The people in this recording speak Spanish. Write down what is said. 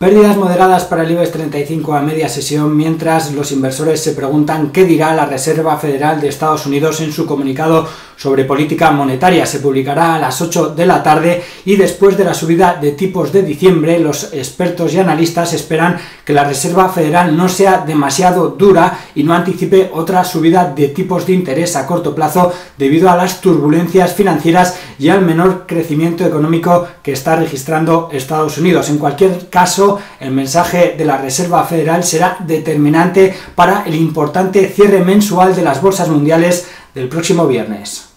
Pérdidas moderadas para el IBEX 35 a media sesión mientras los inversores se preguntan qué dirá la Reserva Federal de Estados Unidos en su comunicado sobre política monetaria. Se publicará a las 8 de la tarde y después de la subida de tipos de diciembre los expertos y analistas esperan que la Reserva Federal no sea demasiado dura y no anticipe otra subida de tipos de interés a corto plazo debido a las turbulencias financieras y al menor crecimiento económico que está registrando Estados Unidos. En cualquier caso, el mensaje de la Reserva Federal será determinante para el importante cierre mensual de las bolsas mundiales del próximo viernes.